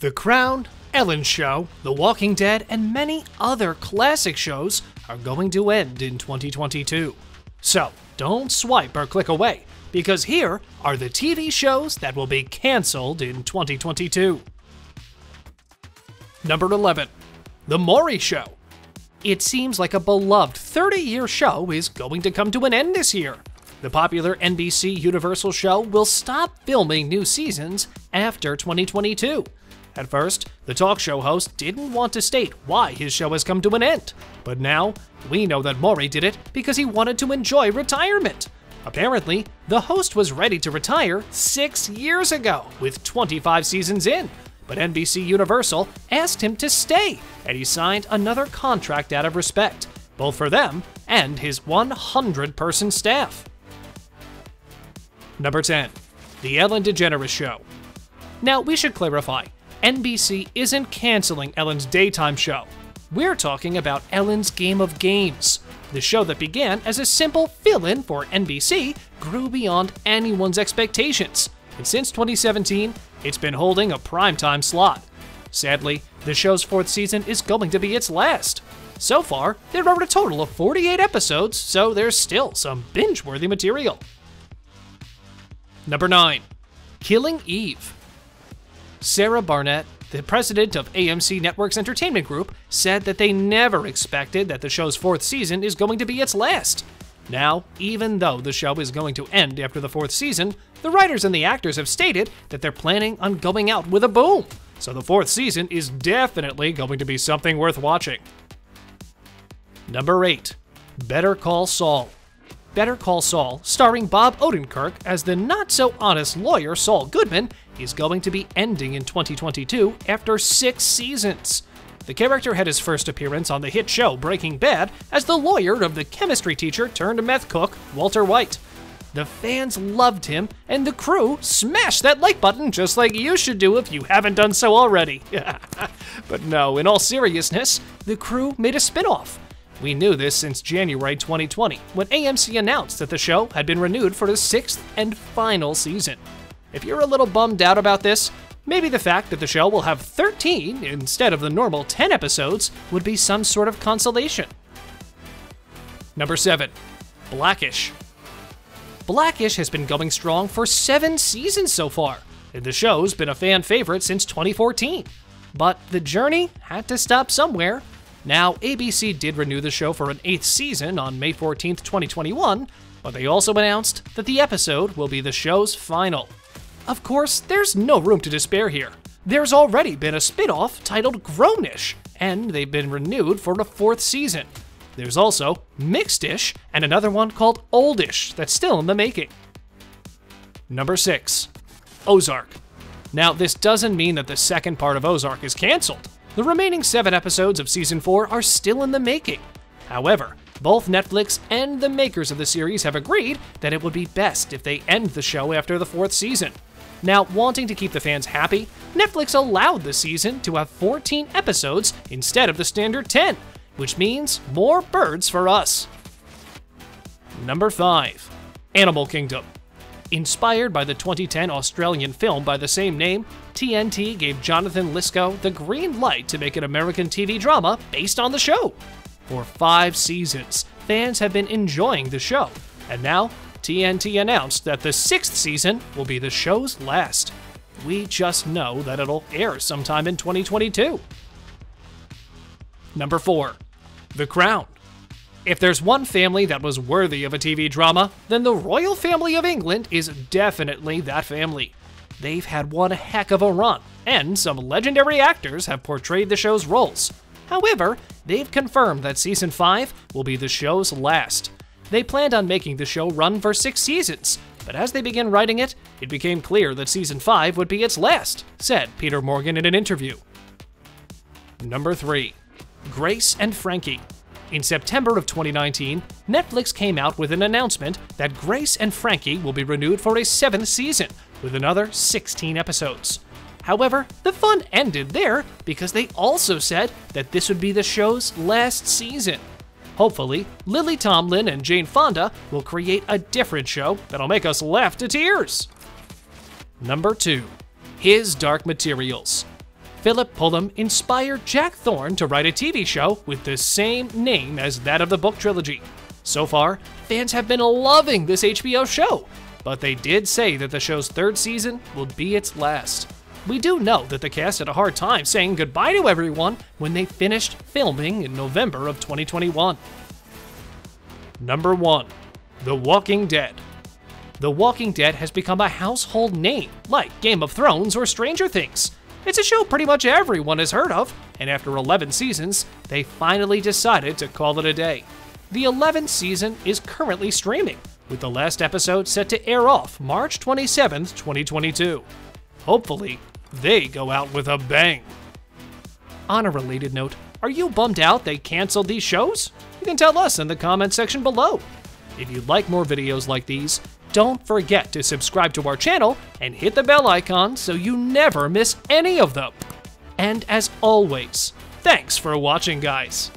The Crown, Ellen Show, The Walking Dead, and many other classic shows are going to end in 2022. So, don't swipe or click away, because here are the TV shows that will be cancelled in 2022. Number 11, The Maury Show. It seems like a beloved 30 year show is going to come to an end this year. The popular NBC Universal show will stop filming new seasons after 2022. At first, the talk show host didn't want to state why his show has come to an end, but now we know that Maury did it because he wanted to enjoy retirement. Apparently, the host was ready to retire six years ago, with 25 seasons in, but NBC Universal asked him to stay, and he signed another contract out of respect, both for them and his 100 person staff. Number 10. The Ellen DeGeneres Show. Now, we should clarify NBC isn't canceling Ellen's daytime show. We're talking about Ellen's Game of Games. The show that began as a simple fill in for NBC grew beyond anyone's expectations, and since 2017, it's been holding a primetime slot. Sadly, the show's fourth season is going to be its last. So far, there are a total of 48 episodes, so there's still some binge worthy material. Number 9 Killing Eve. Sarah Barnett, the president of AMC Networks Entertainment Group, said that they never expected that the show's fourth season is going to be its last. Now, even though the show is going to end after the fourth season, the writers and the actors have stated that they're planning on going out with a boom. So the fourth season is definitely going to be something worth watching. Number 8 Better Call Saul. Better Call Saul, starring Bob Odenkirk as the not so honest lawyer Saul Goodman, is going to be ending in 2022 after six seasons. The character had his first appearance on the hit show Breaking Bad as the lawyer of the chemistry teacher turned meth cook, Walter White. The fans loved him, and the crew smashed that like button just like you should do if you haven't done so already. but no, in all seriousness, the crew made a spin off we knew this since January 2020, when AMC announced that the show had been renewed for the sixth and final season. If you're a little bummed out about this, maybe the fact that the show will have 13 instead of the normal 10 episodes would be some sort of consolation. Number 7. Blackish. Blackish has been going strong for seven seasons so far, and the show's been a fan favorite since 2014. But the journey had to stop somewhere, now, ABC did renew the show for an eighth season on May 14, 2021, but they also announced that the episode will be the show's final. Of course, there's no room to despair here. There's already been a spin off titled Grownish, and they've been renewed for a fourth season. There's also Mixedish and another one called Oldish that's still in the making. Number 6 Ozark. Now, this doesn't mean that the second part of Ozark is cancelled. The remaining seven episodes of season 4 are still in the making. However, both Netflix and the makers of the series have agreed that it would be best if they end the show after the fourth season. Now, wanting to keep the fans happy, Netflix allowed the season to have 14 episodes instead of the standard 10, which means more birds for us. Number 5 Animal Kingdom. Inspired by the 2010 Australian film by the same name, TNT gave Jonathan Lisco the green light to make an American TV drama based on the show. For five seasons, fans have been enjoying the show, and now TNT announced that the sixth season will be the show's last. We just know that it'll air sometime in 2022. Number 4 The Crown. If there's one family that was worthy of a TV drama, then the royal family of England is definitely that family. They've had one heck of a run, and some legendary actors have portrayed the show's roles. However, they've confirmed that season 5 will be the show's last. They planned on making the show run for six seasons, but as they began writing it, it became clear that season 5 would be its last, said Peter Morgan in an interview. Number 3 Grace and Frankie. In September of 2019, Netflix came out with an announcement that Grace and Frankie will be renewed for a seventh season, with another 16 episodes. However, the fun ended there because they also said that this would be the show's last season. Hopefully, Lily Tomlin and Jane Fonda will create a different show that'll make us laugh to tears. Number 2 His Dark Materials. Philip Pullman inspired Jack Thorne to write a TV show with the same name as that of the book trilogy. So far, fans have been loving this HBO show, but they did say that the show's third season will be its last. We do know that the cast had a hard time saying goodbye to everyone when they finished filming in November of 2021. Number 1. The Walking Dead. The Walking Dead has become a household name, like Game of Thrones or Stranger Things. It's a show pretty much everyone has heard of, and after 11 seasons, they finally decided to call it a day. The 11th season is currently streaming, with the last episode set to air off March 27, 2022. Hopefully, they go out with a bang. On a related note, are you bummed out they canceled these shows? You can tell us in the comment section below. If you'd like more videos like these, don't forget to subscribe to our channel and hit the bell icon so you never miss any of them. And as always, thanks for watching guys.